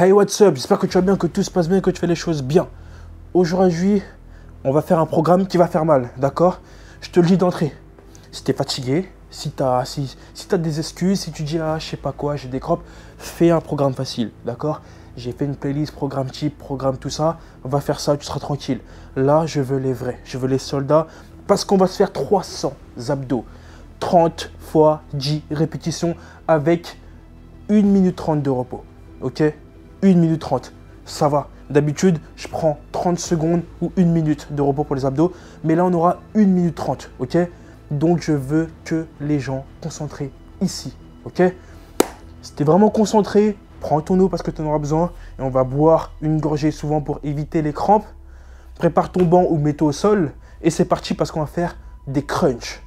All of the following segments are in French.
Hey, what's up? J'espère que tu vas bien, que tout se passe bien, que tu fais les choses bien. Aujourd'hui, on va faire un programme qui va faire mal, d'accord? Je te le dis d'entrée. Si tu es fatigué, si tu as, si, si as des excuses, si tu dis ah, je sais pas quoi, j'ai des crops, fais un programme facile, d'accord? J'ai fait une playlist, programme type, programme tout ça. On va faire ça, tu seras tranquille. Là, je veux les vrais, je veux les soldats parce qu'on va se faire 300 abdos. 30 fois 10 répétitions avec 1 minute 30 de repos. Ok? 1 minute 30. Ça va. D'habitude, je prends 30 secondes ou 1 minute de repos pour les abdos. Mais là, on aura 1 minute 30. Ok? Donc, je veux que les gens concentrés ici. Ok? Si tu es vraiment concentré, prends ton eau parce que tu en auras besoin. Et on va boire une gorgée souvent pour éviter les crampes. Prépare ton banc ou mets-toi au sol. Et c'est parti parce qu'on va faire des crunchs.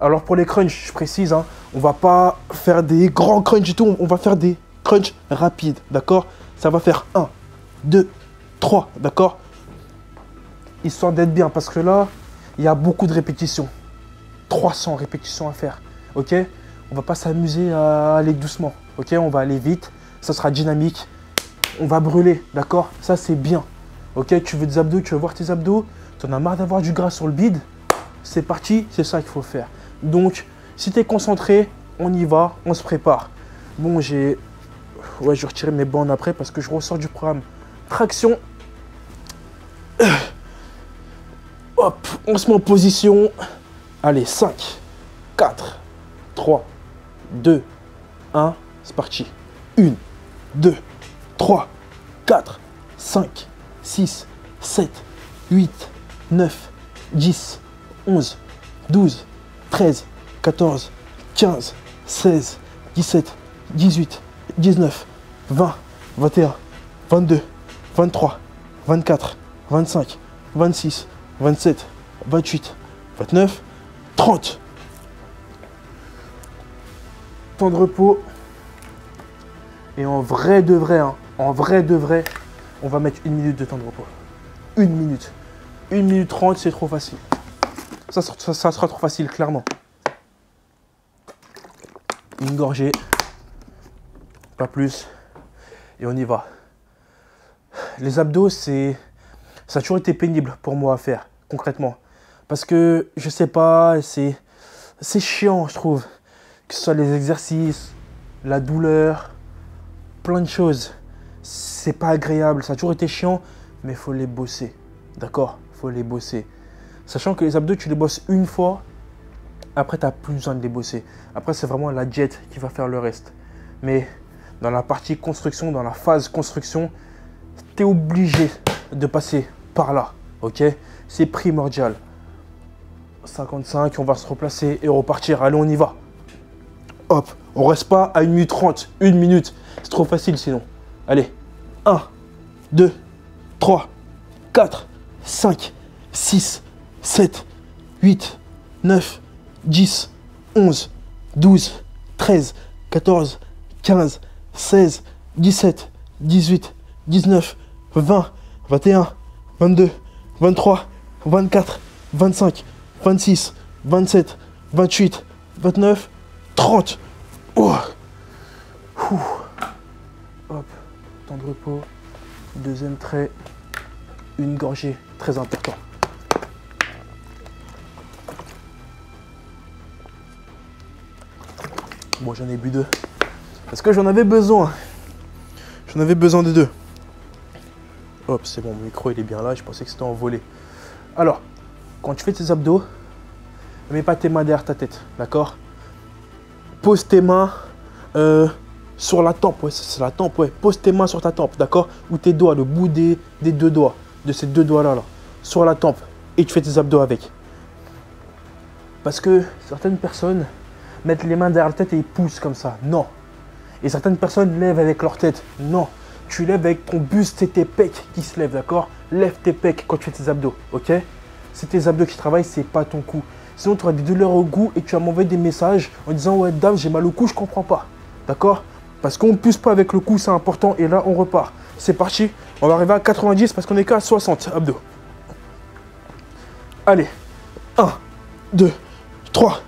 Alors pour les crunchs, je précise, hein, on va pas faire des grands crunchs et tout, on va faire des crunchs rapides, d'accord? Ça va faire 1, 2, 3, d'accord? Histoire d'être bien, parce que là, il y a beaucoup de répétitions. 300 répétitions à faire, ok? On va pas s'amuser à aller doucement, ok? On va aller vite, ça sera dynamique, on va brûler, d'accord? Ça c'est bien, ok? Tu veux des abdos, tu veux voir tes abdos? Tu en as marre d'avoir du gras sur le bide? C'est parti, c'est ça qu'il faut faire. Donc, si tu es concentré, on y va, on se prépare. Bon, j'ai... Ouais, je vais retirer mes bandes après parce que je ressors du programme. Traction. Hop, on se met en position. Allez, 5, 4, 3, 2, 1. C'est parti. 1, 2, 3, 4, 5, 6, 7, 8, 9, 10, 11, 12, 13, 14, 15, 16, 17, 18, 19, 20, 21, 22, 23, 24, 25, 26, 27, 28, 29, 30. Temps de repos. Et en vrai de vrai, hein, en vrai de vrai, on va mettre une minute de temps de repos. Une minute. Une minute trente, c'est trop facile. Ça, sera trop facile, clairement. Une gorgée. Plus. Et on y va. Les abdos, c'est. Ça a toujours été pénible pour moi à faire, concrètement. Parce que, je sais pas, c'est. C'est chiant, je trouve. Que ce soit les exercices, la douleur, plein de choses. C'est pas agréable. Ça a toujours été chiant, mais faut les bosser. D'accord? Faut les bosser. Sachant que les abdos, tu les bosses une fois, après, tu plus besoin de les bosser. Après, c'est vraiment la jet qui va faire le reste. Mais dans la partie construction, dans la phase construction, tu es obligé de passer par là. Ok? C'est primordial. 55, on va se replacer et repartir. Allez, on y va. Hop, on reste pas à 1 minute 30. Une minute, c'est trop facile sinon. Allez, 1, 2, 3, 4, 5, 6, 7, 8, 9, 10, 11, 12, 13, 14, 15, 16, 17, 18, 19, 20, 21, 22, 23, 24, 25, 26, 27, 28, 29, 30. Hop, temps de repos. Deuxième trait, une gorgée, très important. Bon, j'en ai bu deux. Parce que j'en avais besoin. J'en avais besoin de deux. Hop, c'est bon, mon micro il est bien là. Je pensais que c'était envolé. Alors, quand tu fais tes abdos, ne mets pas tes mains derrière ta tête, d'accord? Pose tes mains euh, sur la tempe, c'est la tempe, ouais. Pose tes mains sur ta tempe, d'accord? Ou tes doigts, le bout des, des deux doigts, de ces deux doigts-là, là, sur la tempe. Et tu fais tes abdos avec. Parce que certaines personnes, mettre les mains derrière la tête et ils poussent comme ça. Non. Et certaines personnes lèvent avec leur tête. Non. Tu lèves avec ton buste et tes pecs qui se lèvent, d'accord? Lève tes pecs quand tu fais tes abdos, ok? C'est tes abdos qui travaillent, c'est pas ton cou. Sinon, tu auras des douleurs au cou et tu vas m'envoyer des messages en disant Ouais, dame, j'ai mal au cou, je comprends pas. D'accord? Parce qu'on ne pousse pas avec le cou, c'est important. Et là, on repart. C'est parti. On va arriver à 90 parce qu'on est qu'à 60 abdos. Allez. 1, 2, 3,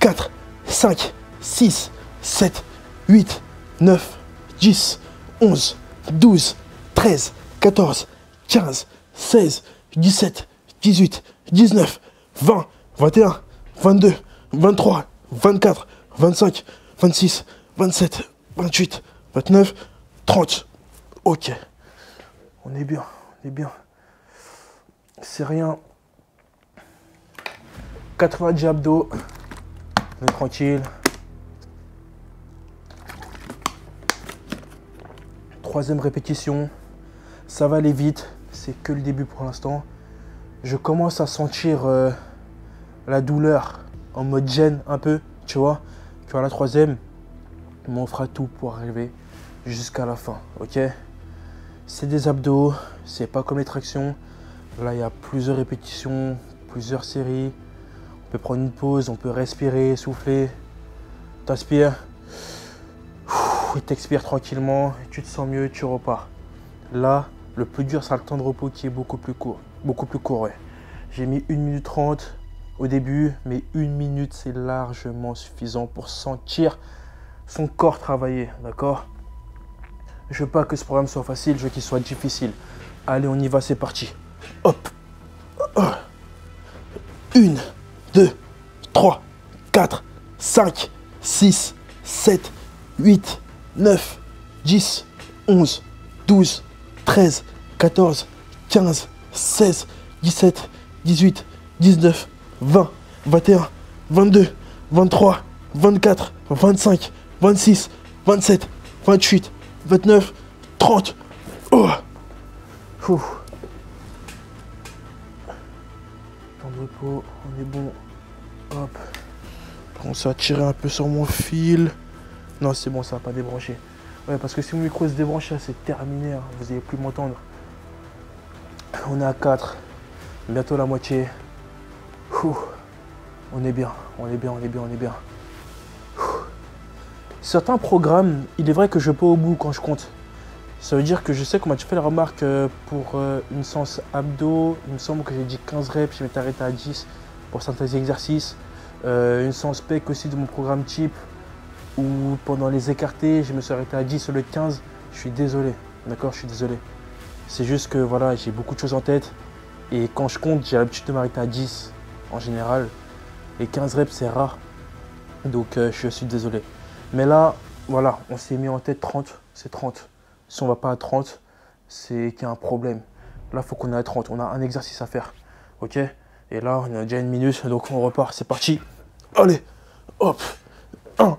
4, 5, 6, 7, 8, 9, 10, 11, 12, 13, 14, 15, 16, 17, 18, 19, 20, 21, 22, 23, 24, 25, 26, 27, 28, 29, 30. Ok. On est bien, on est bien. C'est rien. 90 abdos. On est tranquille. Troisième répétition. Ça va aller vite. C'est que le début pour l'instant. Je commence à sentir euh, la douleur en mode gêne un peu, tu vois. Tu vois la troisième, on fera tout pour arriver jusqu'à la fin, ok? C'est des abdos, c'est pas comme les tractions. Là, il y a plusieurs répétitions, plusieurs séries. On peut prendre une pause, on peut respirer, souffler. T'inspires. Et t'expires tranquillement, tu te sens mieux, tu repars. Là, le plus dur, c'est le temps de repos qui est beaucoup plus court. Beaucoup plus court. J'ai mis 1 minute 30 au début, mais une minute, c'est largement suffisant pour sentir son corps travailler, d'accord? Je veux pas que ce programme soit facile, je veux qu'il soit difficile. Allez, on y va, c'est parti. Hop. Une, deux, trois, quatre, cinq, six, sept, huit, neuf, dix, onze, douze, treize, quatorze, quinze, seize, dix-sept, dix-huit, dix-neuf, 20, 21, 22, 23, 24, 25, 26, 27, 28, 29, 30. Oh Temps de repos, on est bon. Hop. On s'est tiré un peu sur mon fil. Non, c'est bon, ça va pas débrancher. Ouais, parce que si mon micro se débranche, c'est terminé. Hein. Vous n'allez plus m'entendre. On est à 4. Bientôt la moitié. On est bien, on est bien, on est bien, on est bien. Certains programmes, il est vrai que je peux au bout quand je compte. Ça veut dire que je sais qu'on m'a fait la remarque euh, pour euh, une séance abdos. Il me semble que j'ai dit 15 reps, je m'étais arrêté à 10 pour certains exercices. Euh, une séance PEC aussi de mon programme type où pendant les écartés, je me suis arrêté à 10 sur le 15. Je suis désolé, d'accord, je suis désolé. C'est juste que voilà, j'ai beaucoup de choses en tête et quand je compte, j'ai l'habitude de m'arrêter à 10 en général. Et 15 reps, c'est rare. Donc euh, je suis désolé. Mais là, voilà, on s'est mis en tête 30, c'est 30. Si on va pas à 30, c'est qu'il y a un problème. Là, il faut qu'on ait à 30. On a un exercice à faire. Ok? Et là, on a déjà une minute, donc on repart. C'est parti. Allez Hop 1,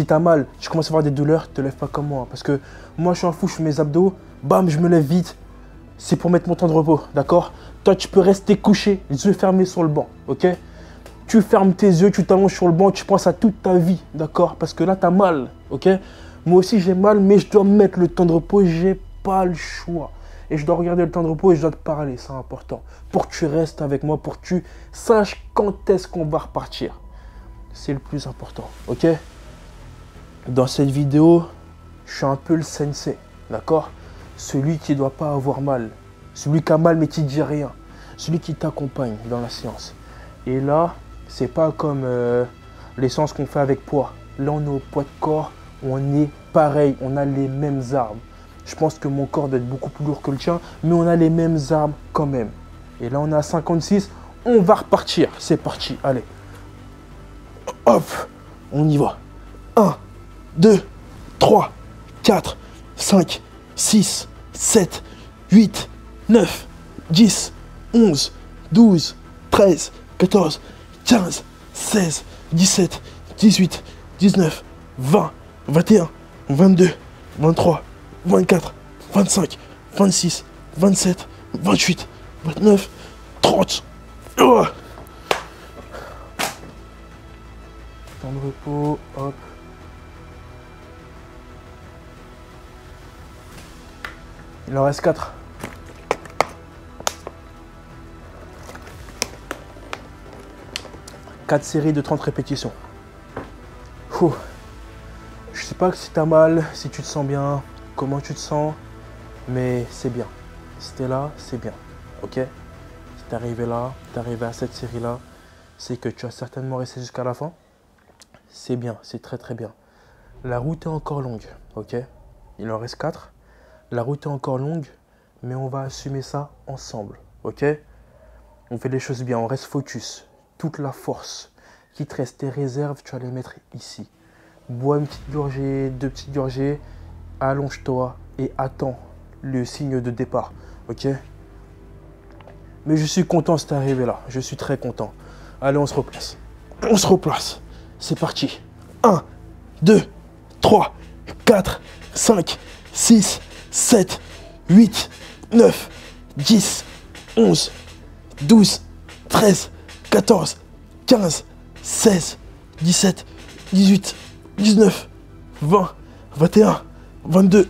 si t'as mal, tu commences à avoir des douleurs, te lève pas comme moi. Parce que moi, je suis un fou, je fais mes abdos, bam, je me lève vite. C'est pour mettre mon temps de repos, d'accord? Toi, tu peux rester couché, les yeux fermés sur le banc, ok? Tu fermes tes yeux, tu t'allonges sur le banc, tu penses à toute ta vie, d'accord? Parce que là, tu as mal, ok? Moi aussi, j'ai mal, mais je dois mettre le temps de repos, j'ai pas le choix. Et je dois regarder le temps de repos et je dois te parler, c'est important. Pour que tu restes avec moi, pour que tu saches quand est-ce qu'on va repartir. C'est le plus important, ok? Dans cette vidéo, je suis un peu le sensei, d'accord? Celui qui ne doit pas avoir mal, celui qui a mal mais qui ne dit rien. Celui qui t'accompagne dans la séance. Et là, c'est pas comme euh, les séances qu'on fait avec poids. Là, on est au poids de corps, on est pareil, on a les mêmes armes. Je pense que mon corps doit être beaucoup plus lourd que le tien, mais on a les mêmes armes quand même. Et là, on est à 56, on va repartir. C'est parti, allez. Hop, on y va. 1, 2, 3, 4, 5, 6, 7, 8, 9, 10, 11, 12, 13, 14, 15, 16, 17, 18, 19, 20, 21, 22, 23, 24, 25, 26, 27, 28, 29, 30. Temps de repos, hop. Il en reste 4. Quatre séries de 30 répétitions. Ouh. Je sais pas si t'as mal, si tu te sens bien, comment tu te sens, mais c'est bien. Si t'es là, c'est bien. Ok? Si t'es arrivé là, t'es arrivé à cette série-là, c'est que tu as certainement resté jusqu'à la fin. C'est bien, c'est très très bien. La route est encore longue, ok? Il en reste 4. La route est encore longue, mais on va assumer ça ensemble, ok? On fait les choses bien, on reste focus. Toute la force qui te reste, tes réserves, tu vas les mettre ici. Bois une petite gorgée, deux petites gorgées, allonge-toi et attends le signe de départ, ok? Mais je suis content c'est arrivé là, je suis très content. Allez, on se replace. On se replace. C'est parti. 1, 2, 3, 4, 5, 6, 7, 8, 9, 10, 11, 12, 13, 14, 15, 16, 17, 18, 19, 20, 21, 22,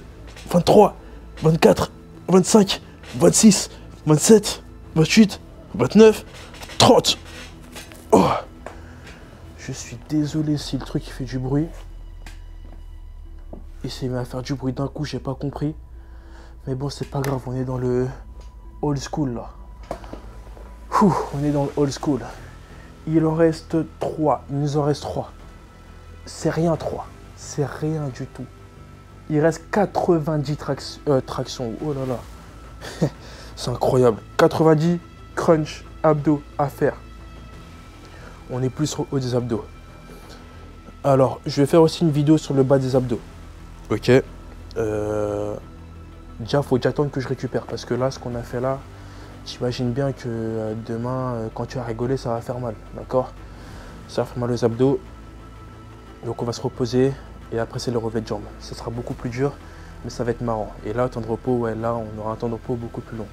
23, 24, 25, 26, 27, 28, 29, 30. Oh. Je suis désolé si le truc fait du bruit. Il s'est mis à faire du bruit d'un coup, j'ai pas compris. Mais bon, c'est pas grave, on est dans le old school là. on est dans le old school. Il en reste 3. Il nous en reste 3. C'est rien 3. C'est rien du tout. Il reste 90 euh, tractions. Oh là là. c'est incroyable. 90 crunch abdos à faire. On est plus au haut des abdos. Alors, je vais faire aussi une vidéo sur le bas des abdos. Ok. Euh, déjà, faut attendre que je récupère. Parce que là, ce qu'on a fait là, j'imagine bien que euh, demain, euh, quand tu vas rigoler, ça va faire mal. D'accord? Ça va faire mal aux abdos. Donc, on va se reposer. Et après, c'est le relevé de jambes. Ce sera beaucoup plus dur, mais ça va être marrant. Et là, temps de repos, ouais, là, on aura un temps de repos beaucoup plus long.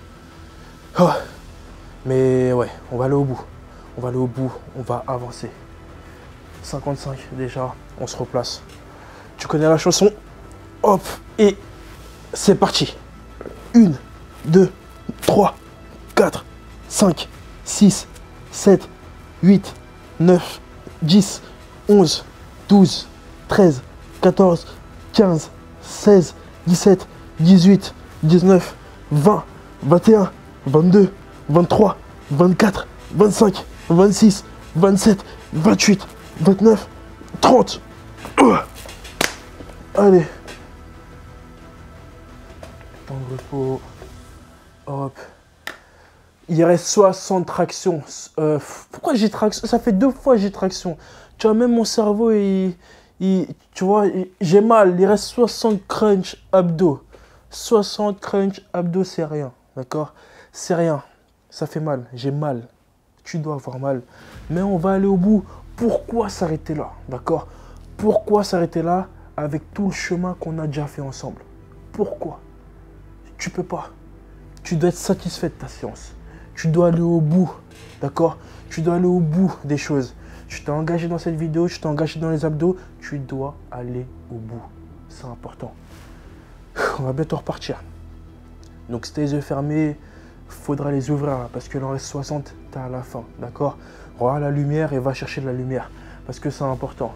Oh mais ouais, on va aller au bout. On va aller au bout. On va avancer. 55 déjà. On se replace. Tu connais la chanson? Hop, et c'est parti. 1, 2, 3, 4, 5, 6, 7, 8, 9, 10, 11, 12, 13, 14, 15, 16, 17, 18, 19, 20, 21, 22, 23, 24, 25, 26, 27, 28, 29, 30. Allez. Il reste 60 tractions. Euh, pourquoi j'ai traction Ça fait deux fois j'ai traction. Tu vois, même mon cerveau, il, tu vois, j'ai mal. Il reste 60 crunch abdos. 60 crunch abdos, c'est rien. D'accord? C'est rien. Ça fait mal. J'ai mal. Tu dois avoir mal. Mais on va aller au bout. Pourquoi s'arrêter là? D'accord? Pourquoi s'arrêter là avec tout le chemin qu'on a déjà fait ensemble? Pourquoi? Tu peux pas. Tu dois être satisfait de ta séance. Tu dois aller au bout. D'accord? Tu dois aller au bout des choses. Tu t'es engagé dans cette vidéo, tu t'es engagé dans les abdos. Tu dois aller au bout. C'est important. On va bientôt repartir. Donc si tu les yeux fermés, faudra les ouvrir parce que en reste 60, tu à la fin. D'accord? Regarde la lumière et va chercher de la lumière parce que c'est important.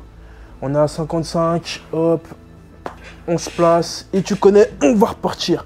On est à 55, hop, on se place et tu connais, on va repartir.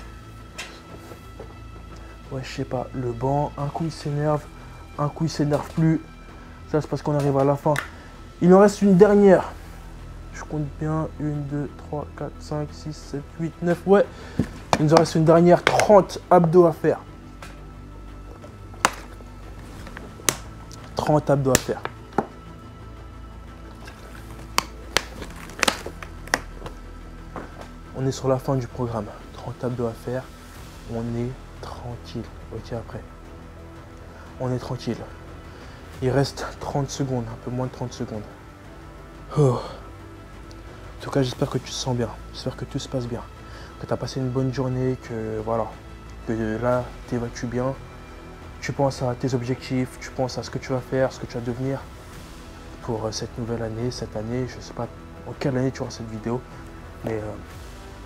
Ouais, je sais pas, le banc, un coup il s'énerve, un coup il s'énerve plus. Ça, c'est parce qu'on arrive à la fin. Il en reste une dernière. Je compte bien. 1, 2, 3, 4, 5, 6, 7, 8, 9. Ouais. Il nous en reste une dernière. 30 abdos à faire. 30 abdos à faire. On est sur la fin du programme. 30 abdos à faire. On est tranquille. Ok, après. On est tranquille. Il reste 30 secondes, un peu moins de 30 secondes. Oh. En tout cas, j'espère que tu te sens bien. J'espère que tout se passe bien. Que tu as passé une bonne journée, que voilà. Que là, tu bien. Tu penses à tes objectifs, tu penses à ce que tu vas faire, ce que tu vas devenir pour euh, cette nouvelle année, cette année. Je sais pas en quelle année tu auras cette vidéo. Mais euh,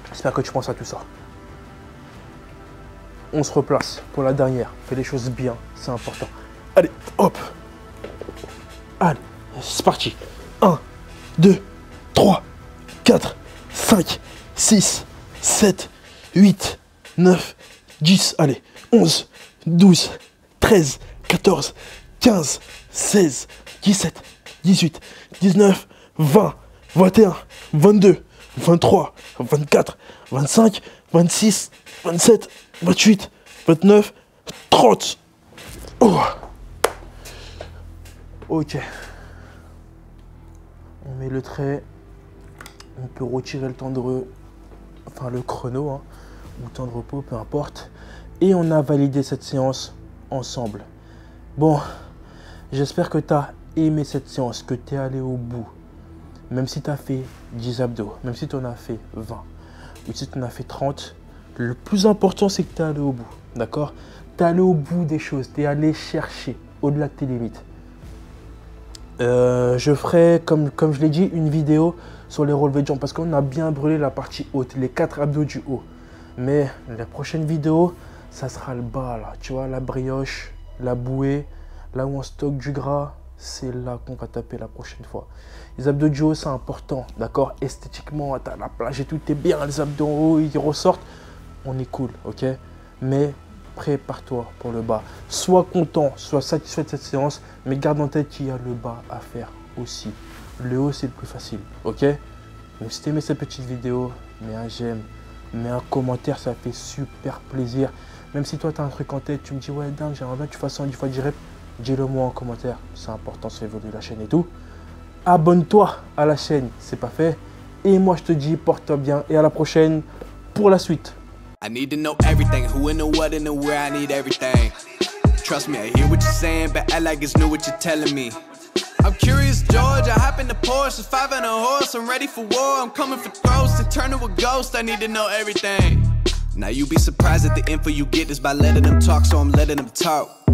j'espère que tu penses à tout ça. On se replace pour la dernière. Fais les choses bien, c'est important. Allez, hop Allez, c'est parti. 1, 2, 3, 4, 5, 6, 7, 8, 9, 10, allez, 11, 12, 13, 14, 15, 16, 17, 18, 19, 20, 21, 22, 23, 24, 25, 26, 27, 28, 29, 30. Ok. On met le trait. On peut retirer le temps de re... enfin le chrono hein, ou temps de repos, peu importe. Et on a validé cette séance ensemble. Bon, j'espère que tu as aimé cette séance, que tu es allé au bout. Même si tu as fait 10 abdos, même si tu en as fait 20, ou si tu en as fait 30, le plus important c'est que tu es allé au bout. D'accord? Tu es allé au bout des choses, tu es allé chercher au-delà de tes limites. Euh, je ferai, comme, comme je l'ai dit, une vidéo sur les relevés de jambes parce qu'on a bien brûlé la partie haute, les 4 abdos du haut. Mais la prochaine vidéo, ça sera le bas là, tu vois, la brioche, la bouée, là où on stocke du gras, c'est là qu'on va taper la prochaine fois. Les abdos du haut, c'est important, d'accord? Esthétiquement, as la plage et tout est bien, les abdos en haut, ils ressortent, on est cool, ok? Mais prépare-toi pour le bas. Sois content, sois satisfait de cette séance, mais garde en tête qu'il y a le bas à faire aussi. Le haut, c'est le plus facile, ok? Donc si aimé cette petite vidéo, mets un j'aime, mets un commentaire, ça fait super plaisir. Même si toi, tu as un truc en tête, tu me dis, ouais, dingue, j'aimerais bien que tu fasses 10 fois 10 reps, dis-le moi en commentaire. C'est important, ça fait évoluer la chaîne et tout. Abonne-toi à la chaîne, c'est pas fait. Et moi, je te dis, porte-toi bien et à la prochaine pour la suite. I need to know everything, who and the what and the where, I need everything. Trust me, I hear what you're saying, but I like it's new what you're telling me. I'm curious, George, I hop in the Porsche, five and a horse, I'm ready for war, I'm coming for throats, to turn to a ghost, I need to know everything. Now you be surprised at the info you get is by letting them talk, so I'm letting them talk.